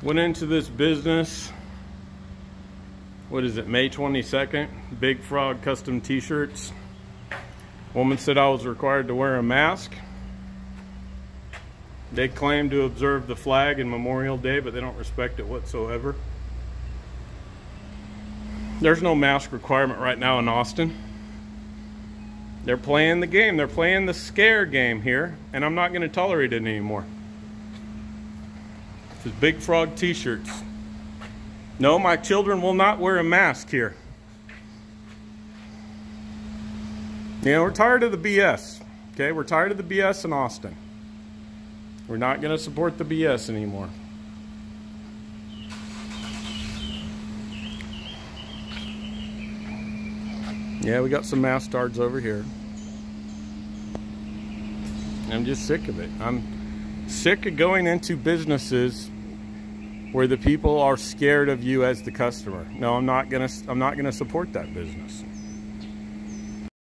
Went into this business, what is it, May 22nd, Big Frog Custom T-shirts. Woman said I was required to wear a mask. They claim to observe the flag and Memorial Day, but they don't respect it whatsoever. There's no mask requirement right now in Austin. They're playing the game. They're playing the scare game here, and I'm not going to tolerate it anymore. This Big Frog t-shirts. No, my children will not wear a mask here. You know, we're tired of the BS. Okay, we're tired of the BS in Austin. We're not going to support the BS anymore. Yeah, we got some Mastards over here. I'm just sick of it. I'm sick of going into businesses where the people are scared of you as the customer. No, I'm not gonna I'm not gonna support that business.